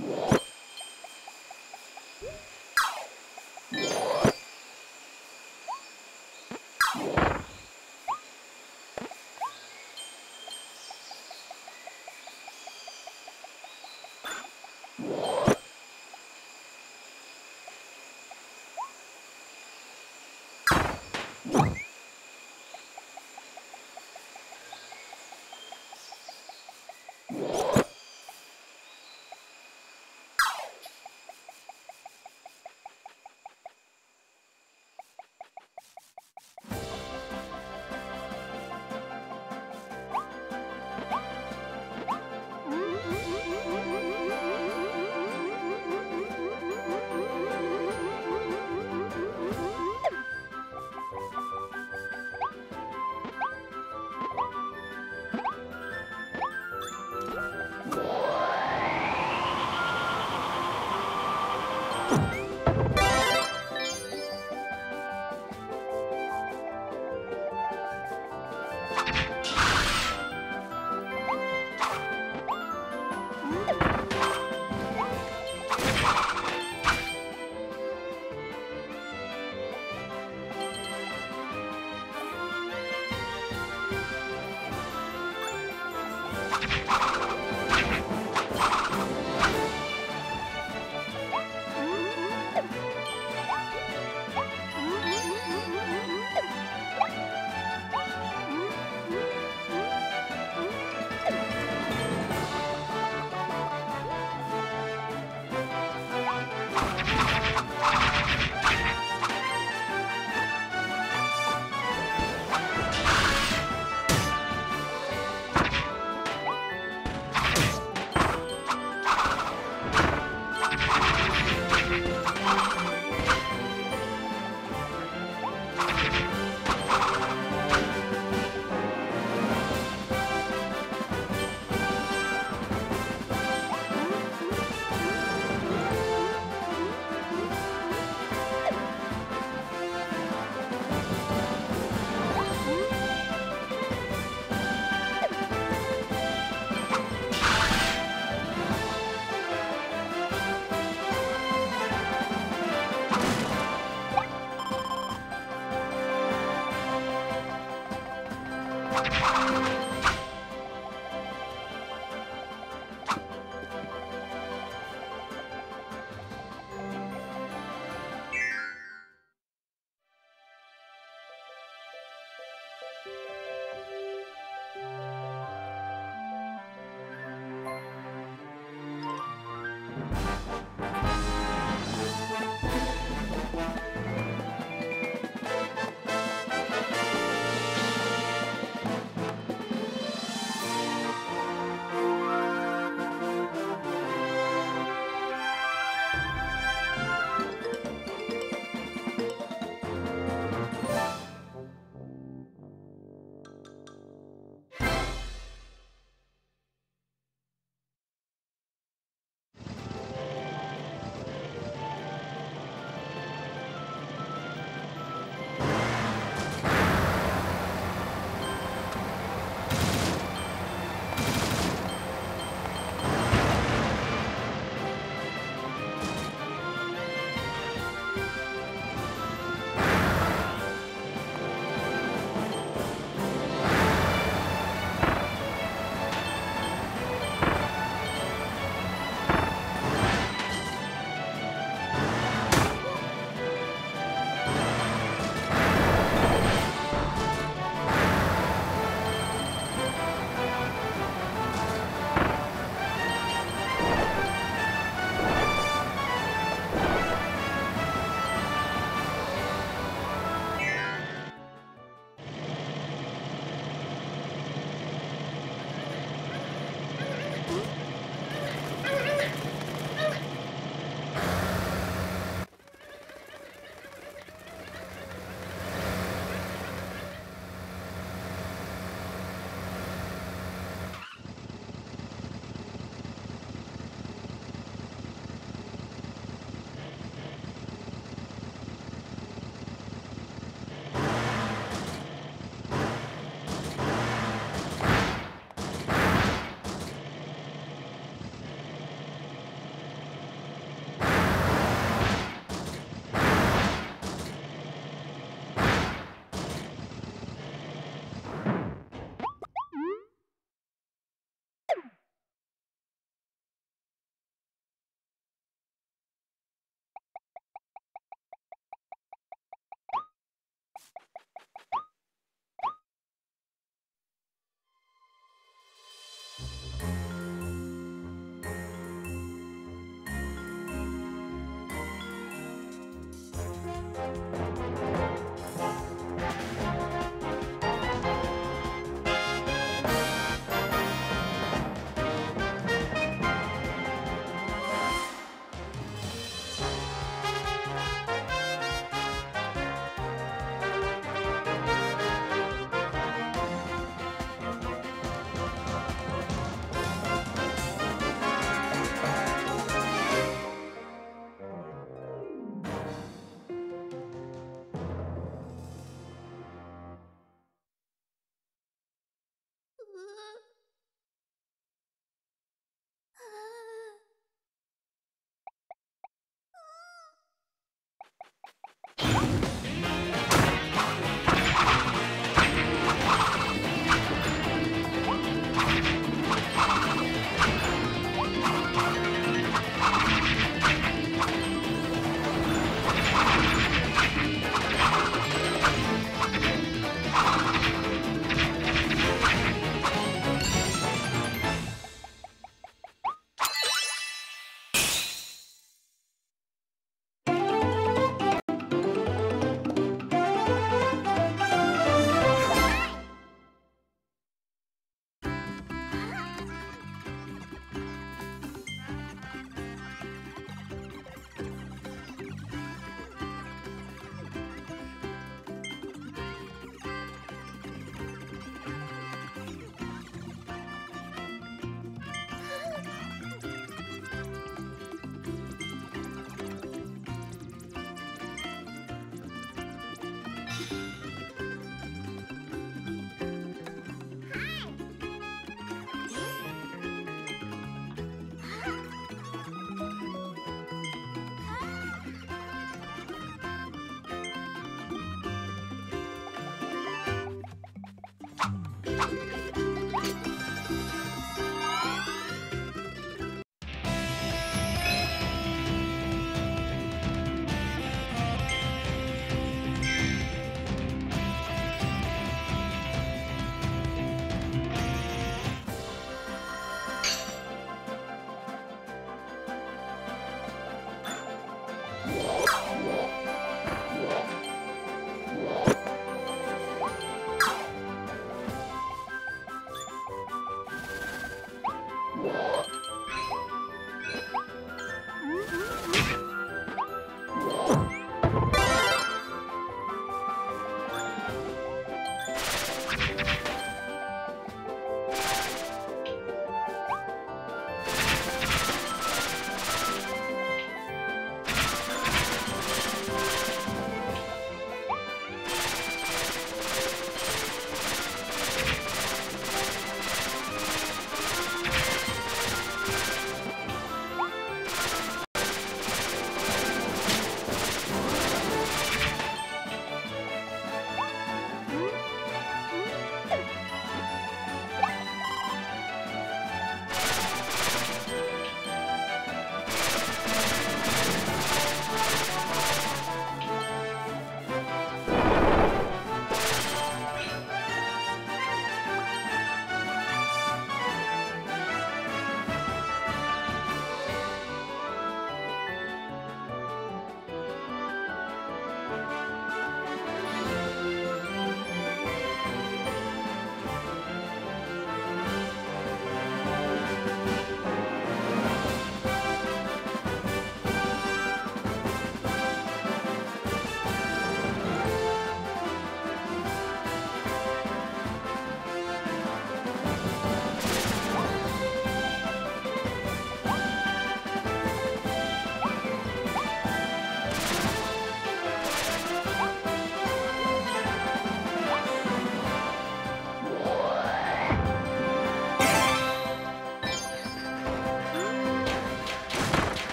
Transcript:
Yeah. Bye.